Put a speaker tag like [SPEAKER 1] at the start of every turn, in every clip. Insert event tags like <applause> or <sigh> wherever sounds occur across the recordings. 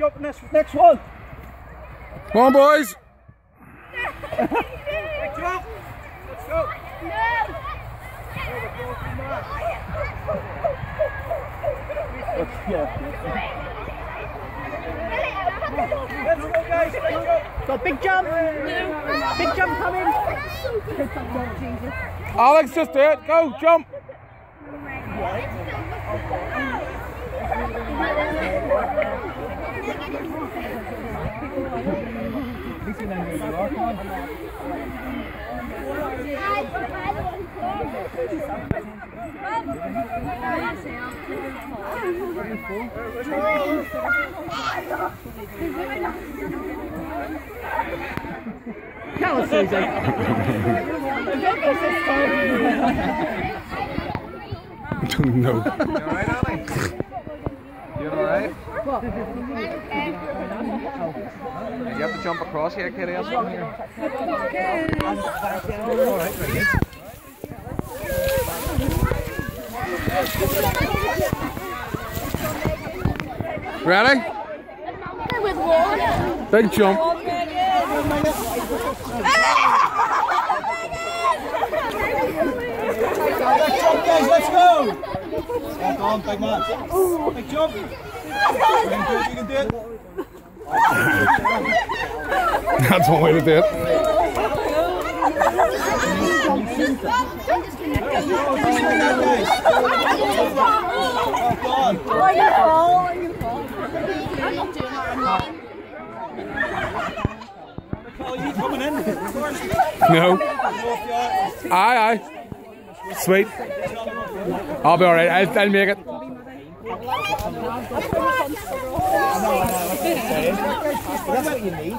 [SPEAKER 1] jump on this next one.
[SPEAKER 2] Come on, boys.
[SPEAKER 1] Big jump. Let's go. Let's go, guys. Big jump.
[SPEAKER 3] Got big jump. Big jump coming.
[SPEAKER 2] Alex, just do it. Go, jump.
[SPEAKER 3] On, <laughs> Susie.
[SPEAKER 2] no. <laughs>
[SPEAKER 4] You alright, Alex? You alright? You have to jump across here, Kitty. That's one here.
[SPEAKER 2] Ready?
[SPEAKER 5] With water.
[SPEAKER 2] Big jump.
[SPEAKER 1] Let's go. Come on, big man. Big jump.
[SPEAKER 2] That's one way to do it. No. Aye, aye. Sweet. I'll be alright. I'll, I'll make it.
[SPEAKER 1] That's what you need.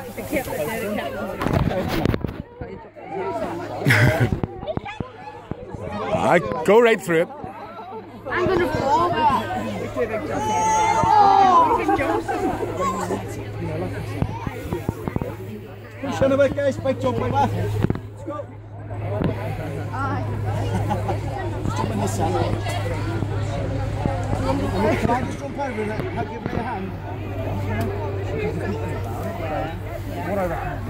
[SPEAKER 2] I go right through it.
[SPEAKER 5] I'm gonna fall.
[SPEAKER 1] Push in a bit, guys. Big jump like that. Let's go. Jump in the centre. Can I just jump over and uh, give me a hand? What recommend.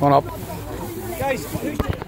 [SPEAKER 2] One up.
[SPEAKER 1] Guys,